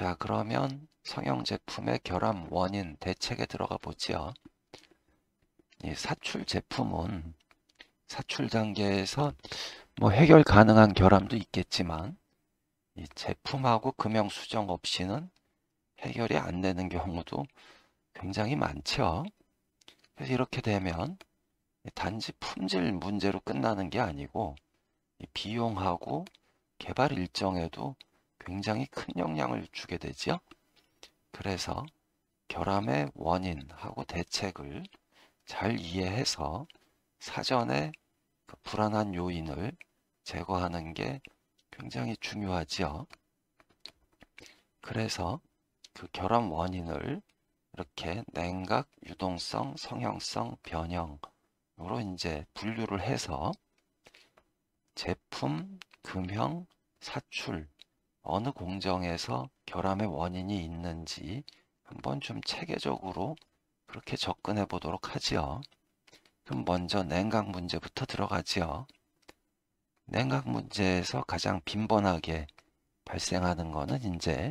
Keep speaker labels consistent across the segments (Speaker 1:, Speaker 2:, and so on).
Speaker 1: 자, 그러면 성형 제품의 결함 원인 대책에 들어가 보지요. 이 사출 제품은 사출 단계에서 뭐 해결 가능한 결함도 있겠지만 이 제품하고 금형 수정 없이는 해결이 안 되는 경우도 굉장히 많죠. 그래서 이렇게 되면 단지 품질 문제로 끝나는 게 아니고 비용하고 개발 일정에도 굉장히 큰 영향을 주게 되죠. 그래서 결함의 원인하고 대책을 잘 이해해서 사전에 그 불안한 요인을 제거하는 게 굉장히 중요하지요. 그래서 그 결함 원인을 이렇게 냉각, 유동성, 성형성, 변형으로 이제 분류를 해서 제품, 금형, 사출 어느 공정에서 결함의 원인이 있는지 한번 좀 체계적으로 그렇게 접근해 보도록 하지요. 그럼 먼저 냉각 문제부터 들어가지요. 냉각 문제에서 가장 빈번하게 발생하는 거는 이제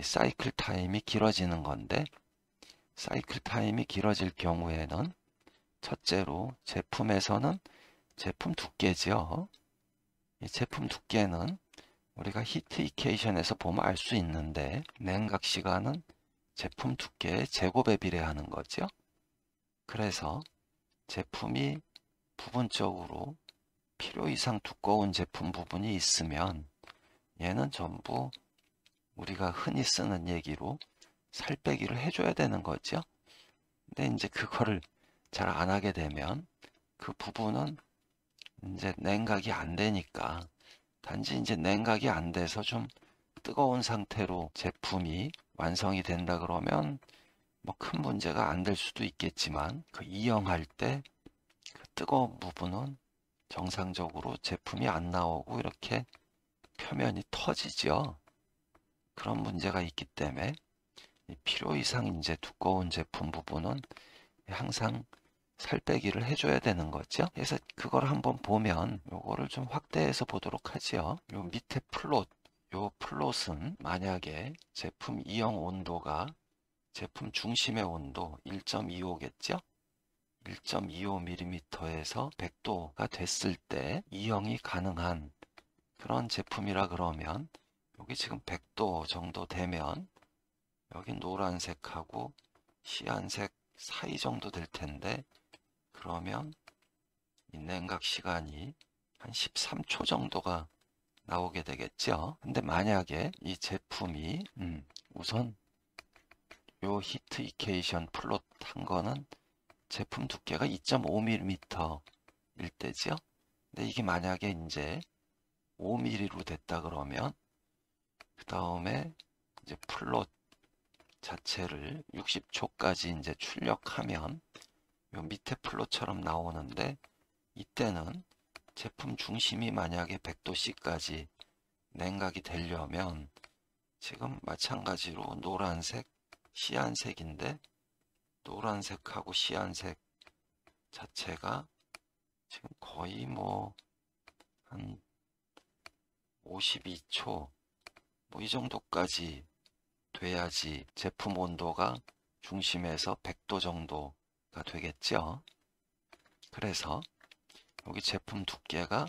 Speaker 1: 사이클 타임이 길어지는 건데 사이클 타임이 길어질 경우에는 첫째로 제품에서는 제품 두께지요. 이 제품 두께는 우리가 히트 이케이션에서 보면 알 수 있는데 냉각 시간은 제품 두께의 제곱에 비례하는 거죠. 그래서 제품이 부분적으로 필요 이상 두꺼운 제품 부분이 있으면 얘는 전부 우리가 흔히 쓰는 얘기로 살 빼기를 해줘야 되는 거죠. 근데 이제 그거를 잘 안 하게 되면 그 부분은 이제 냉각이 안 되니까 단지 이제 냉각이 안 돼서 좀 뜨거운 상태로 제품이 완성이 된다 그러면 뭐 큰 문제가 안 될 수도 있겠지만 그 이용할 때 그 뜨거운 부분은 정상적으로 제품이 안 나오고 이렇게 표면이 터지죠. 그런 문제가 있기 때문에 필요 이상 이제 두꺼운 제품 부분은 항상 살 빼기를 해줘야 되는 거죠. 그래서 그걸 한번 보면 요거를 좀 확대해서 보도록 하죠. 요 밑에 plot, 요 plot은 만약에 제품 이형 온도가 제품 중심의 온도 1.25겠죠. 1.25mm에서 100도가 됐을 때 이형이 가능한 그런 제품이라 그러면 여기 지금 100도 정도 되면 여기 노란색하고 시안색 사이 정도 될 텐데 그러면 이 냉각 시간이 한 13초 정도가 나오게 되겠죠. 근데 만약에 이 제품이 음, 우선 요 heat equation plot 한 거는 제품 두께가 2.5mm 일 때죠. 근데 이게 만약에 이제 5mm로 됐다 그러면 그 다음에 이제 plot 자체를 60초까지 이제 출력하면 요 밑에 plot처럼 나오는데 이때는 제품 중심이 만약에 100도씨까지 냉각이 되려면 지금 마찬가지로 노란색, 시안색인데 노란색하고 시안색 자체가 지금 거의 뭐 한 52초 뭐 이 정도까지 돼야지 제품 온도가 중심에서 100도 정도가 되겠죠. 그래서 여기 제품 두께가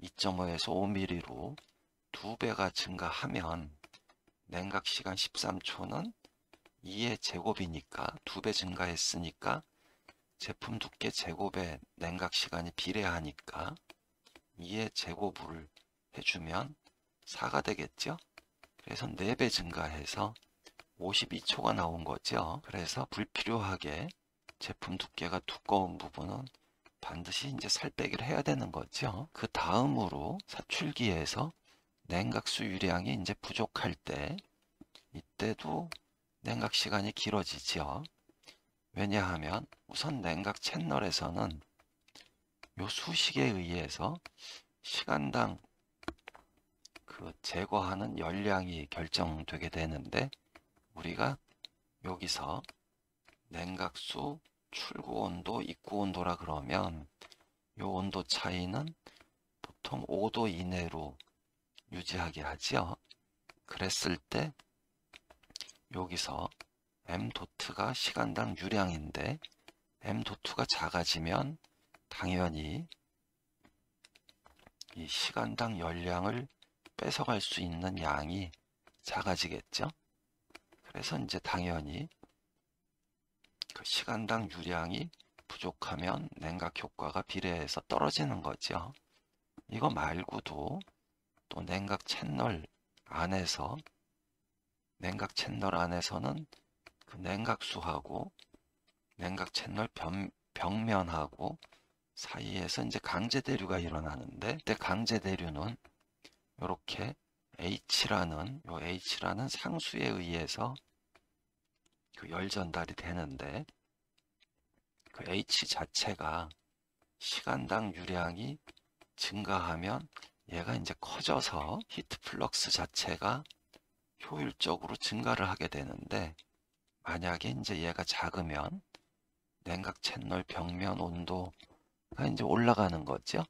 Speaker 1: 2.5에서 5mm로 두 배가 증가하면 냉각 시간 13초는 2의 제곱이니까 두배 증가했으니까 제품 두께 제곱에 냉각 시간이 비례하니까 2의 제곱을 해주면 4가 되겠죠. 그래서 4배 증가해서 52초가 나온 거죠. 그래서 불필요하게 제품 두께가 두꺼운 부분은 반드시 이제 살 빼기를 해야 되는 거죠. 그 다음으로 사출기에서 냉각수 유량이 이제 부족할 때 이때도 냉각 시간이 길어지죠. 왜냐하면 우선 냉각 채널에서는 요 수식에 의해서 시간당 그 제거하는 열량이 결정되게 되는데 우리가 여기서 냉각수 출구 온도, 입구 온도라 그러면 이 온도 차이는 보통 5도 이내로 유지하게 하지요. 그랬을 때 여기서 m 도트가 시간당 유량인데 m 도트가 작아지면 당연히 이 시간당 열량을 뺏어갈 수 있는 양이 작아지겠죠. 그래서 이제 당연히 그 시간당 유량이 부족하면 냉각 효과가 비례해서 떨어지는 거죠. 이거 말고도 또 냉각 채널 안에서 냉각 채널 안에서는 그 냉각수하고 냉각 채널 변, 벽면하고 사이에서 이제 강제 대류가 일어나는데 그때 강제 대류는 이렇게 H라는 요 H라는 상수에 의해서 그 열 전달이 되는데 그 H 자체가 시간당 유량이 증가하면 얘가 이제 커져서 heat flux 자체가 효율적으로 증가를 하게 되는데 만약에 이제 얘가 작으면 냉각 채널 벽면 온도가 이제 올라가는 거죠.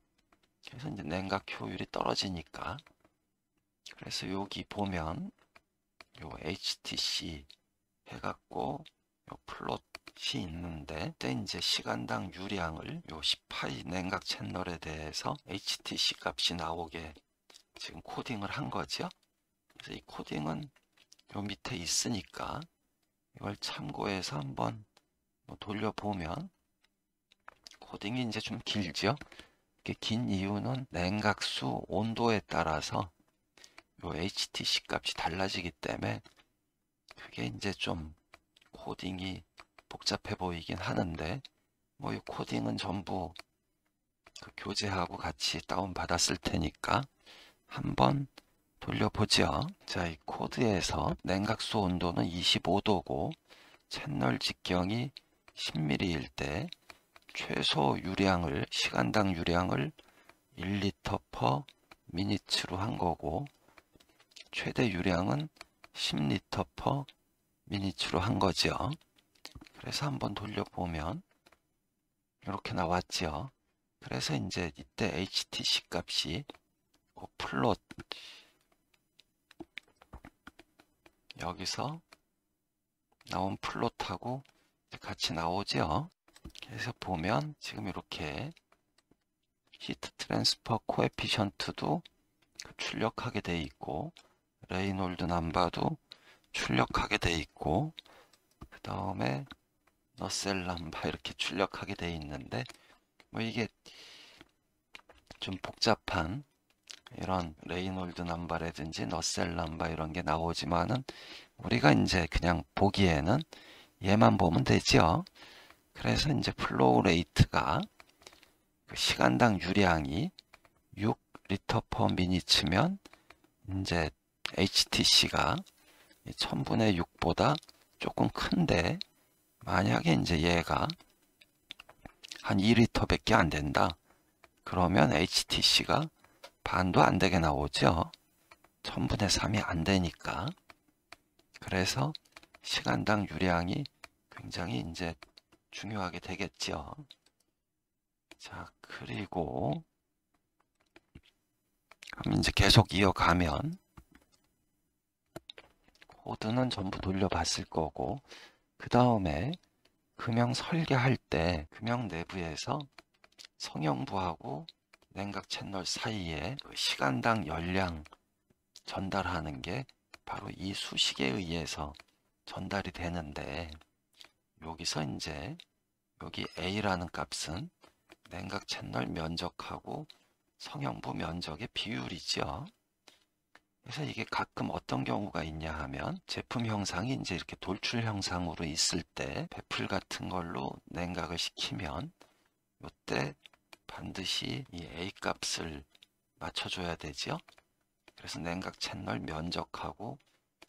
Speaker 1: 그래서 이제 냉각 효율이 떨어지니까 그래서 여기 보면 요 HTC 해갖고 요 plot이 있는데 그때 이제 시간당 유량을 요18 냉각 채널에 대해서 HTC 값이 나오게 지금 코딩을 한 거죠. 그래서 이 코딩은 요 밑에 있으니까 이걸 참고해서 한번 뭐 돌려보면 코딩이 이제 좀 길죠. 이게 긴 이유는 냉각수 온도에 따라서 요 HTC 값이 달라지기 때문에 그게 이제 좀 코딩이 복잡해 보이긴 하는데 뭐 이 코딩은 전부 그 교재하고 같이 다운 받았을 테니까 한번 돌려보죠. 자, 이 코드에서 냉각수 온도는 25도고 채널 직경이 10mm일 때 최소 유량을 시간당 유량을 1리터 per minutes로 한 거고 최대 유량은 10리터 per minutes로 한 거죠. 그래서 한번 돌려보면 이렇게 나왔죠. 그래서 이제 이때 HTC 값이 그 plot 여기서 나온 plot하고 같이 나오죠. 그래서 보면 지금 이렇게 heat transfer coefficient도 출력하게 돼 있고 Reynolds number도 출력하게 돼 있고 그 다음에 Nusselt number 이렇게 출력하게 돼 있는데 뭐 이게 좀 복잡한 이런 Reynolds number라든지 Nusselt number 이런 게 나오지만은 우리가 이제 그냥 보기에는 얘만 보면 되죠. 그래서 이제 flow rate가 그 시간당 유량이 6리터 per minutes면 이제 HTC가 1000분의 6보다 조금 큰데 만약에 이제 얘가 한 2리터 밖에 안 된다. 그러면 HTC가 반도 안 되게 나오죠. 1000분의 3이 안 되니까. 그래서 시간당 유량이 굉장히 이제 중요하게 되겠죠. 자, 그리고 그럼 이제 계속 이어가면 코드는 전부 돌려봤을 거고 그 다음에 금형 설계할 때 금형 내부에서 성형부하고 냉각 채널 사이에 그 시간당 열량 전달하는 게 바로 이 수식에 의해서 전달이 되는데 여기서 이제 여기 A라는 값은 냉각 채널 면적하고 성형부 면적의 비율이죠. 그래서 이게 가끔 어떤 경우가 있냐 하면 제품 형상이 이제 이렇게 돌출 형상으로 있을 때 배풀 같은 걸로 냉각을 시키면 이때 반드시 이 A 값을 맞춰줘야 되죠. 그래서 냉각 채널 면적하고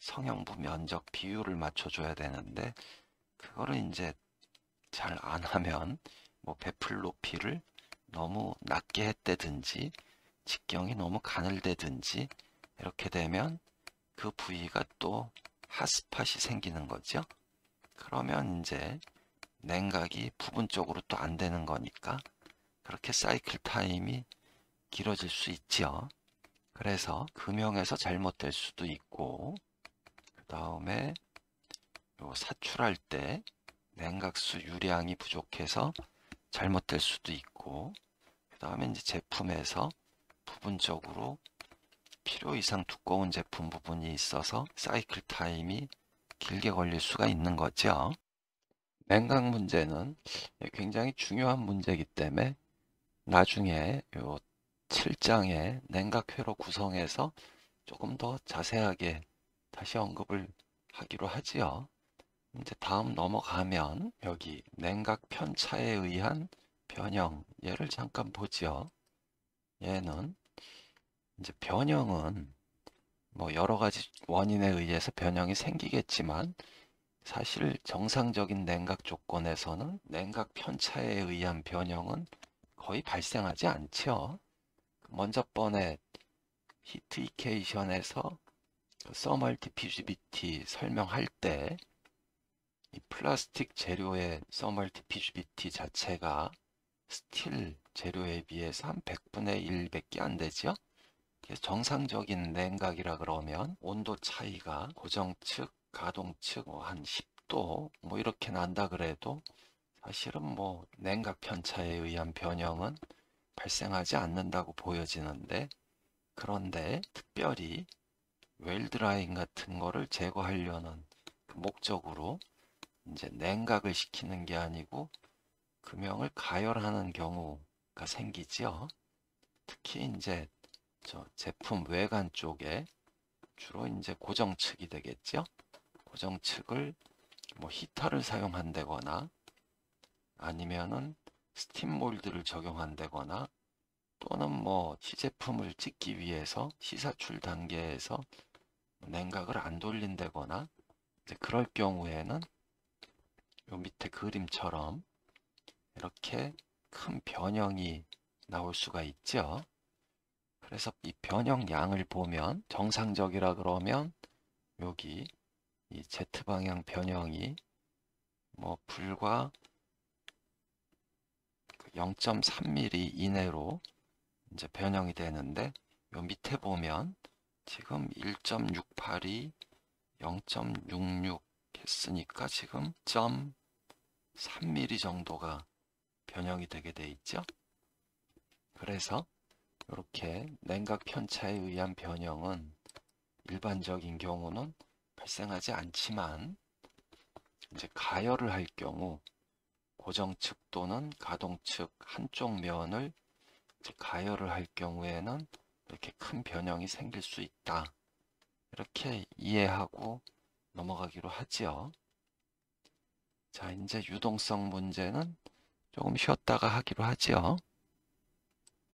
Speaker 1: 성형부 면적 비율을 맞춰줘야 되는데 그거를 이제 잘 안 하면 뭐 배풀 높이를 너무 낮게 했다든지 직경이 너무 가늘대든지 이렇게 되면 그 부위가 또 핫스팟이 생기는 거죠. 그러면 이제 냉각이 부분적으로 또 안 되는 거니까 그렇게 사이클 타임이 길어질 수 있죠. 그래서 금형에서 잘못될 수도 있고 그 다음에 요 사출할 때 냉각수 유량이 부족해서 잘못될 수도 있고 그 다음에 이제 제품에서 부분적으로 필요 이상 두꺼운 제품 부분이 있어서 사이클 타임이 길게 걸릴 수가 있는 거죠. 냉각 문제는 굉장히 중요한 문제이기 때문에 나중에 요 7장의 냉각회로 구성해서 조금 더 자세하게 다시 언급을 하기로 하지요. 이제 다음 넘어가면 여기 냉각 편차에 의한 변형 얘를 잠깐 보죠. 얘는 이제 변형은 뭐 여러 가지 원인에 의해서 변형이 생기겠지만 사실 정상적인 냉각 조건에서는 냉각 편차에 의한 변형은 거의 발생하지 않죠. 먼저 번에 히트 이케이션에서 thermal diffusivity 설명할 때 이 플라스틱 재료의 thermal diffusivity 자체가 스틸 재료에 비해서 한 100분의 1밖에 안 되죠. 정상적인 냉각이라 그러면 온도 차이가 고정 측, 가동측 뭐한 10도 뭐 이렇게 난다 그래도 사실은 뭐 냉각 편차에 의한 변형은 발생하지 않는다고 보여지는데 그런데 특별히 웰드라인 같은 거를 제거하려는 그 목적으로 이제 냉각을 시키는 게 아니고 금형을 가열하는 경우가 생기지요. 특히 이제 저 제품 외관 쪽에 주로 이제 고정측이 되겠죠. 고정측을 뭐 히터를 사용한다거나 아니면은 스팀 몰드를 적용한다거나 또는 뭐 시제품을 찍기 위해서 시사출 단계에서 냉각을 안 돌린다거나 이제 그럴 경우에는 요 밑에 그림처럼 이렇게 큰 변형이 나올 수가 있죠. 그래서 이 변형 양을 보면 정상적이라 그러면 여기 이 Z 방향 변형이 뭐 불과 0.3mm 이내로 이제 변형이 되는데 요 밑에 보면 지금 1.682 0.66 했으니까 지금 0.3mm 정도가 변형이 되게 돼 있죠. 그래서 이렇게 냉각 편차에 의한 변형은 일반적인 경우는 발생하지 않지만 이제 가열을 할 경우 고정측 또는 가동측 한쪽 면을 가열을 할 경우에는 이렇게 큰 변형이 생길 수 있다. 이렇게 이해하고 넘어가기로 하지요. 자, 이제 유동성 문제는 조금 쉬었다가 하기로 하지요.